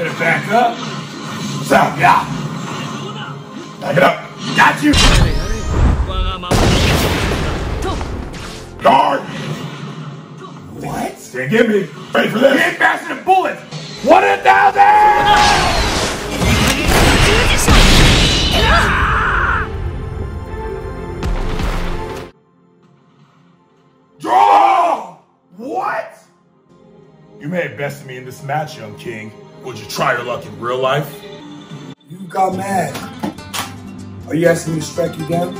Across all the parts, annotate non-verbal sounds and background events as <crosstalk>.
Better back up. Stop, yeah. Back it up. Got you. Guard. What? Can't get me. Ready for this? Get faster than bullets. One and thousand. Draw! What? You may have bested me in this match, young king. Would you try your luck in real life? You got mad. Are you asking me to strike you down?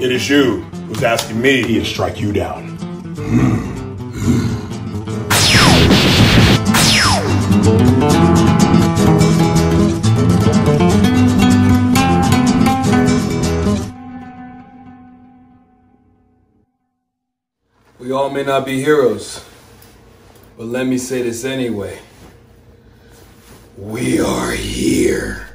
It is you who's asking me to strike you down. We all may not be heroes, but let me say this anyway. We are here.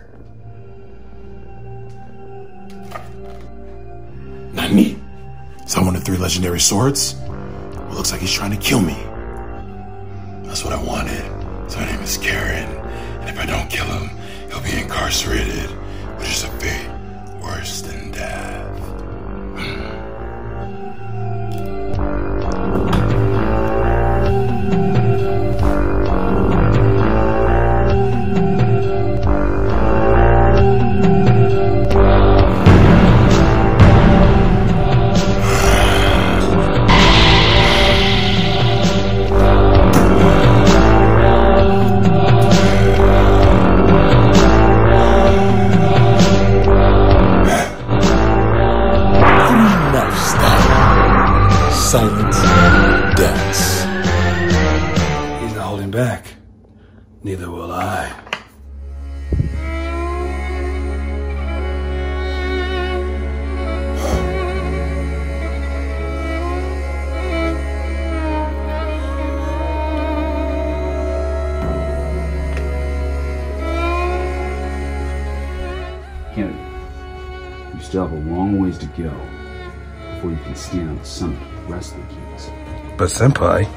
Not me. Someone with three legendary swords? Well, looks like he's trying to kill me. That's what I wanted. So my name is Karen, and if I don't kill him, he'll be incarcerated, which is a fate worse than death. Neither will I. Kennedy, you still have a long ways to go before you can stand on the summit of the Wrestling Kings. But Senpai,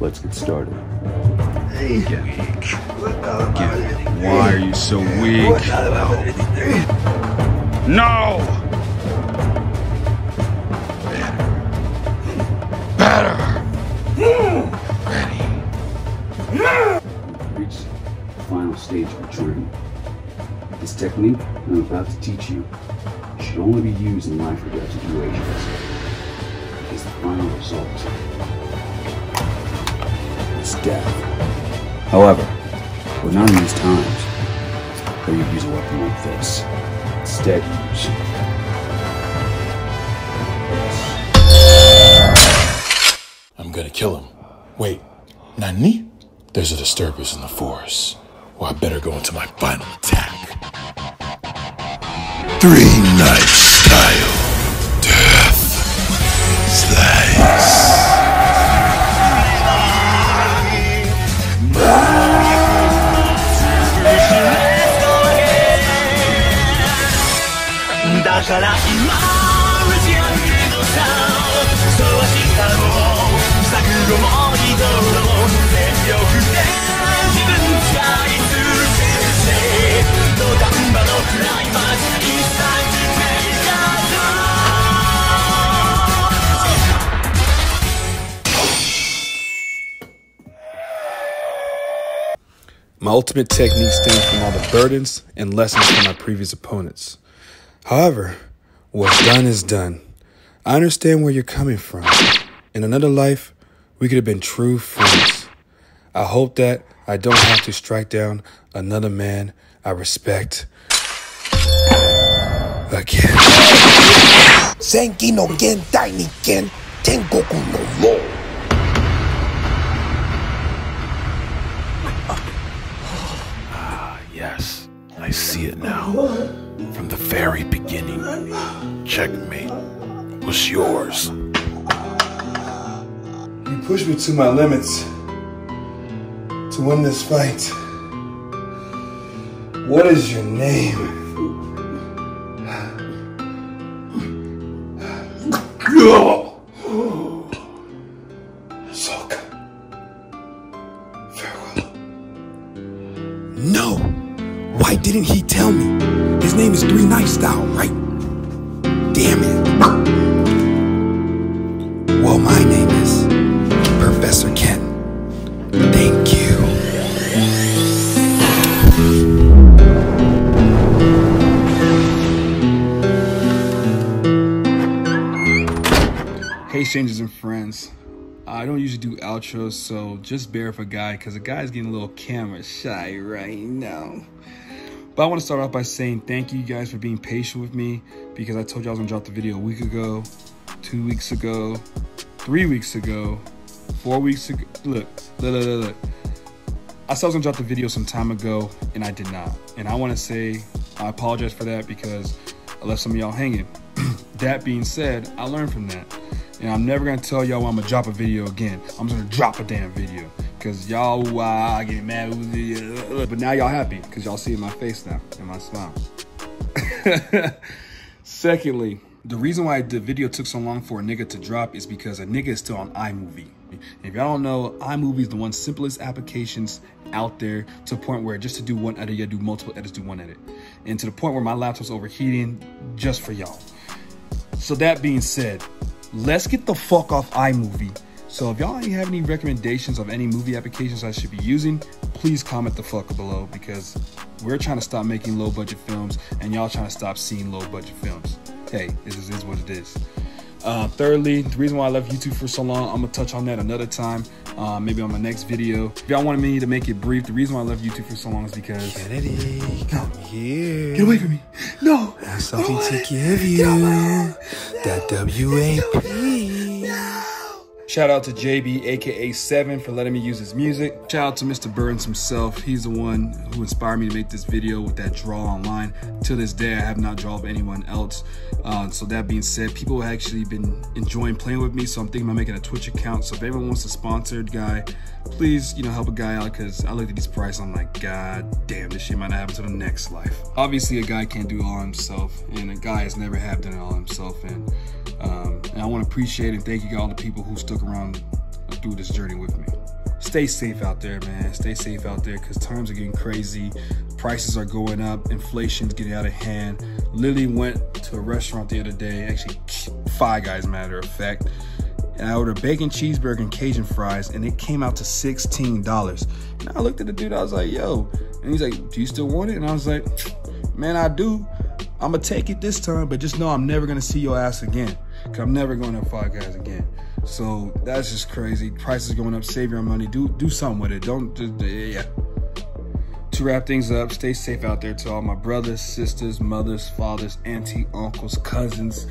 Let's get started. Why are you so weak? No! You've reached the final stage of your journey. This technique I'm about to teach you should only be used in life or death situations. Because the final result is death. However, we're not in these times where you use a weapon like this. Instead, I'm gonna kill him. Wait, Nani? There's a disturbance in the force. Well, I better go into my final attack. Three knife style. My ultimate technique stems from all the burdens and lessons from my previous opponents. However, what's done is done. I understand where you're coming from. In another life, we could have been true friends. I hope that I don't have to strike down another man I respect again. Senki no Gentai Niken Tengoku no Lord. I see it now. From the very beginning. Checkmate. Was yours. You pushed me to my limits. To win this fight. What is your name? <laughs> Three nights Style, right? Damn it. Well, my name is Professor Ken. Thank you. Hey, strangers and friends. I don't usually do outros, so just bear with a guy because the guy's getting a little camera shy right now. But I want to start off by saying thank you guys for being patient with me because I told you I was going to drop the video a week ago, two weeks ago, three weeks ago, four weeks ago. Look, look, look, look. look. I said I was going to drop the video some time ago, and I did not. And I want to say I apologize for that because I left some of y'all hanging. <clears throat> that being said, I learned from that. And I'm never gonna tell y'all I'm gonna drop a video again. I'm just gonna drop a damn video. Cause y'all uh, I get mad. Uh, uh, but now y'all happy because y'all see my face now and my smile. <laughs> Secondly, the reason why the video took so long for a nigga to drop is because a nigga is still on iMovie. If y'all don't know, iMovie is the one simplest applications out there to the point where just to do one edit, you do multiple edits, do one edit. And to the point where my laptop's overheating just for y'all. So that being said, let's get the fuck off iMovie. So if y'all have any recommendations of any movie applications I should be using, please comment the fuck below because we're trying to stop making low budget films and y'all trying to stop seeing low budget films. Hey, this is, is what it is. Uh, thirdly, the reason why I left YouTube for so long, I'm gonna touch on that another time, uh, maybe on my next video. If y'all wanted me to make it brief, the reason why I left YouTube for so long is because Kennedy, come here. get away from me. No, I have something to give you. That WAP. Shout out to JB, aka Seven, for letting me use his music. Shout out to Mr. Burns himself. He's the one who inspired me to make this video with that draw online. To this day, I have not drawn anyone else. Uh, so that being said, people have actually been enjoying playing with me. So I'm thinking about making a Twitch account. So if anyone wants a sponsored guy, please, you know, help a guy out because I looked at these prices. I'm like, God damn, this shit might not happen to the next life. Obviously, a guy can't do it all himself, and a guy has never have done it all himself. And um, and I want to appreciate and thank you all the people who stuck around through this journey with me. Stay safe out there, man. Stay safe out there because times are getting crazy. Prices are going up. Inflation's getting out of hand. Lily went to a restaurant the other day, actually, Five Guys, matter of fact, and I ordered bacon cheeseburger and Cajun fries, and it came out to $16. And I looked at the dude, I was like, yo. And he's like, do you still want it? And I was like, man, I do. I'm gonna take it this time, but just know I'm never gonna see your ass again. Cause I'm never going to Guys again. So that's just crazy. Prices going up. Save your money. Do do something with it. Don't just yeah. To wrap things up, stay safe out there to all my brothers, sisters, mothers, fathers, auntie, uncles, cousins,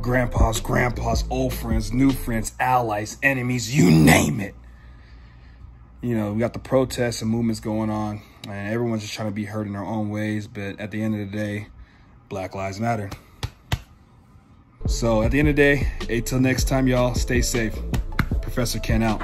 grandpas, grandpas, old friends, new friends, allies, enemies, you name it. You know, we got the protests and movements going on, and everyone's just trying to be heard in their own ways. But at the end of the day, Black Lives Matter. So at the end of the day, until next time, y'all, stay safe. Professor Ken out.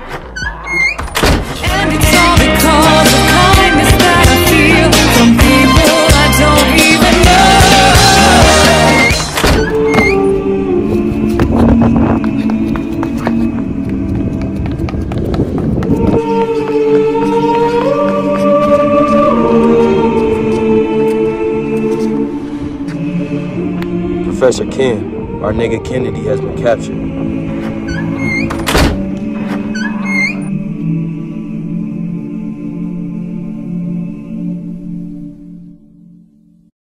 Professor Ken, our nigga Kennedy has been captured.